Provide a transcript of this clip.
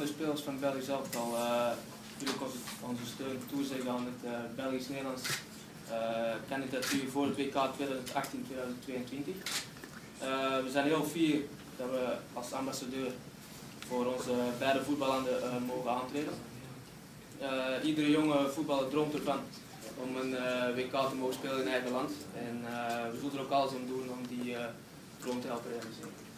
De spelers van België zelf al eh, natuurlijk onze, onze steun toezeggen aan het eh, uh, Belgisch-Nederlands uh, eh, kandidatuur voor het WK 2018-2022. we zijn heel fier dat we als ambassadeur voor onze beide voetballanden mogen aantreden. iedere jonge voetballer droomt ervan om een WK te mogen spelen in eigen land. En we zullen er ook alles aan doen om die droom te helpen realiseren.